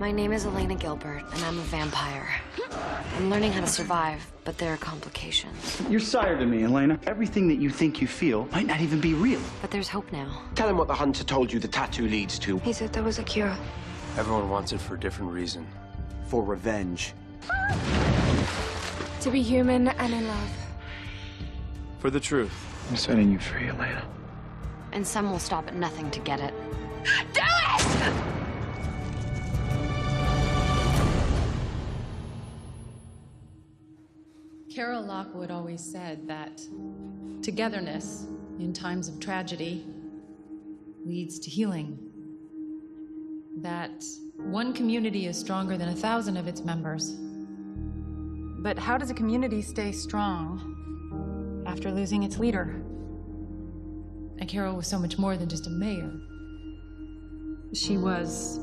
My name is Elena Gilbert, and I'm a vampire. I'm learning how to survive, but there are complications. You're sire to me, Elena. Everything that you think you feel might not even be real. But there's hope now. Tell him what the hunter told you the tattoo leads to. He said there was a cure. Everyone wants it for a different reason. For revenge. To be human and in love. For the truth. I'm setting you free, Elena. And some will stop at nothing to get it. Carol Lockwood always said that togetherness in times of tragedy leads to healing. That one community is stronger than a thousand of its members. But how does a community stay strong after losing its leader? And Carol was so much more than just a mayor. She was